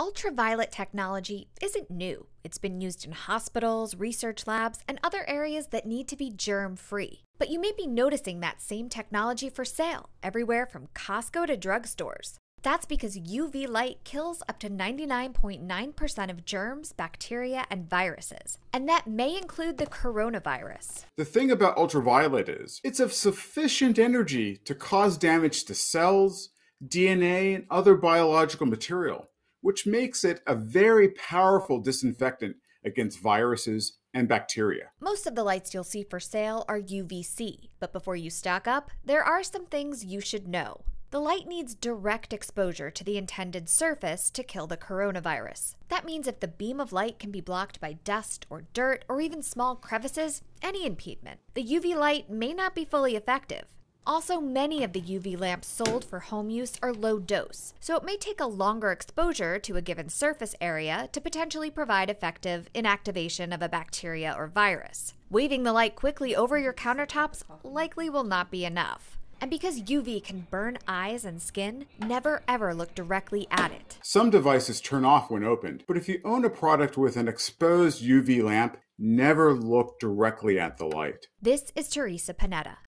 Ultraviolet technology isn't new. It's been used in hospitals, research labs, and other areas that need to be germ free. But you may be noticing that same technology for sale everywhere from Costco to drugstores. That's because UV light kills up to 99.9% of germs, bacteria, and viruses. And that may include the coronavirus. The thing about ultraviolet is, it's of sufficient energy to cause damage to cells, DNA, and other biological material which makes it a very powerful disinfectant against viruses and bacteria. Most of the lights you'll see for sale are UVC, but before you stock up, there are some things you should know. The light needs direct exposure to the intended surface to kill the coronavirus. That means if the beam of light can be blocked by dust or dirt or even small crevices, any impediment, the UV light may not be fully effective. Also, many of the UV lamps sold for home use are low dose, so it may take a longer exposure to a given surface area to potentially provide effective inactivation of a bacteria or virus. Waving the light quickly over your countertops likely will not be enough. And because UV can burn eyes and skin, never ever look directly at it. Some devices turn off when opened, but if you own a product with an exposed UV lamp, never look directly at the light. This is Teresa Panetta,